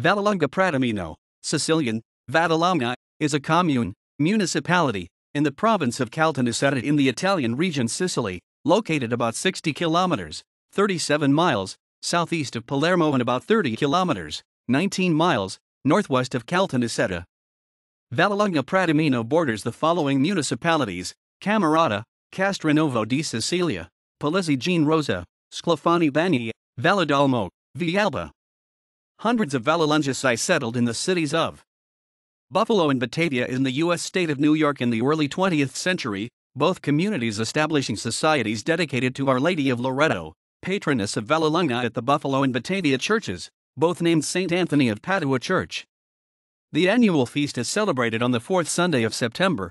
Vallelunga Pratameno, Sicilian, Vaddilonga, is a commune, municipality, in the province of Caltanissetta in the Italian region Sicily, located about 60 kilometers, 37 miles, southeast of Palermo and about 30 kilometers, 19 miles, northwest of Caltanissetta. Vallelunga Pratameno borders the following municipalities Cammarata, Castronovo di Sicilia, Polizzi Generosa, Sclafani Bagni, Valledolmo, Villalba. Hundreds of Vallelungesi settled in the cities of Buffalo and Batavia in the U.S. state of New York in the early 20th century, both communities establishing societies dedicated to Our Lady of Loreto, patroness of Vallelunga at the Buffalo and Batavia churches, both named St. Anthony of Padua Church. The annual feast is celebrated on the fourth Sunday of September,